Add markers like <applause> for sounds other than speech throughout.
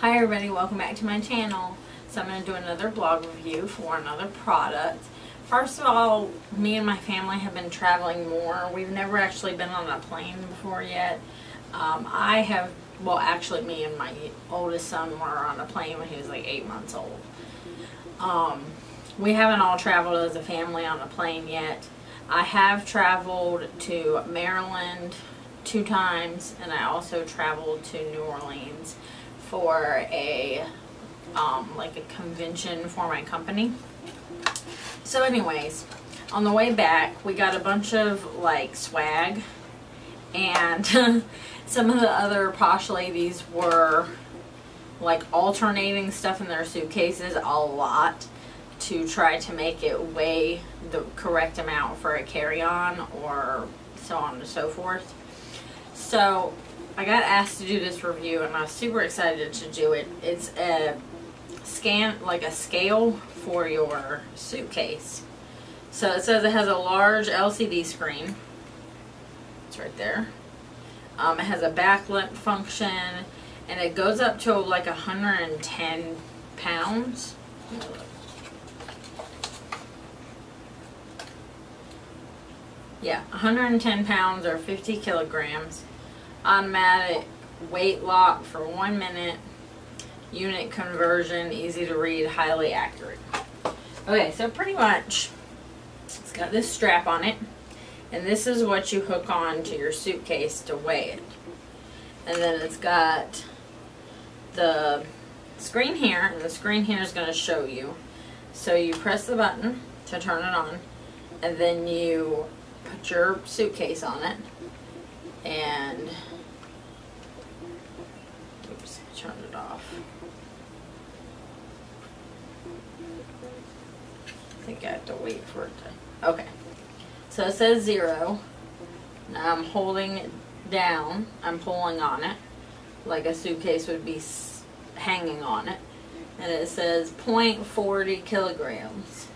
Hi everybody, welcome back to my channel. So I'm going to do another blog review for another product. First of all, me and my family have been traveling more. We've never actually been on a plane before yet. Um, I have, well actually me and my oldest son were on a plane when he was like 8 months old. Um, we haven't all traveled as a family on a plane yet. I have traveled to Maryland two times and I also traveled to New Orleans for a um, like a convention for my company. So anyways, on the way back we got a bunch of like swag and <laughs> some of the other posh ladies were like alternating stuff in their suitcases a lot to try to make it weigh the correct amount for a carry-on or so on and so forth. So I got asked to do this review and I was super excited to do it. It's a scan, like a scale for your suitcase. So it says it has a large LCD screen. It's right there. Um, it has a backlit function and it goes up to like 110 pounds. Yeah, 110 pounds or 50 kilograms. Automatic weight lock for one minute. Unit conversion, easy to read, highly accurate. Okay, so pretty much it's got this strap on it. And this is what you hook on to your suitcase to weigh it. And then it's got the screen here, and the screen here is going to show you. So you press the button to turn it on, and then you put your suitcase on it, and oops, turn it off. I think I have to wait for it to, okay. So it says zero. Now I'm holding it down, I'm pulling on it, like a suitcase would be hanging on it. And it says 0.40 kilograms.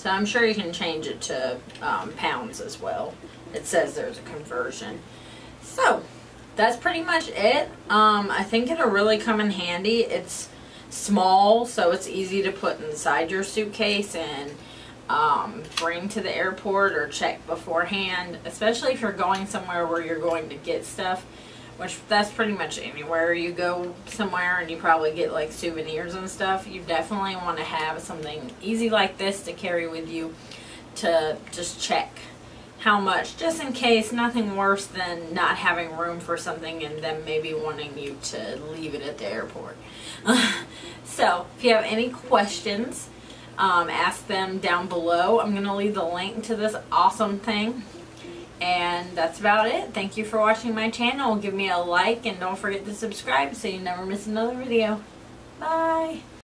So I'm sure you can change it to um, pounds as well. It says there's a conversion. So that's pretty much it. Um, I think it'll really come in handy. It's small, so it's easy to put inside your suitcase and um, bring to the airport or check beforehand, especially if you're going somewhere where you're going to get stuff which that's pretty much anywhere you go somewhere and you probably get like souvenirs and stuff you definitely want to have something easy like this to carry with you to just check how much just in case nothing worse than not having room for something and then maybe wanting you to leave it at the airport. <laughs> So if you have any questions um, ask them down below. I'm gonna leave the link to this awesome thing and that's about it. Thank you for watching my channel. Give me a like and don't forget to subscribe so you never miss another video. Bye.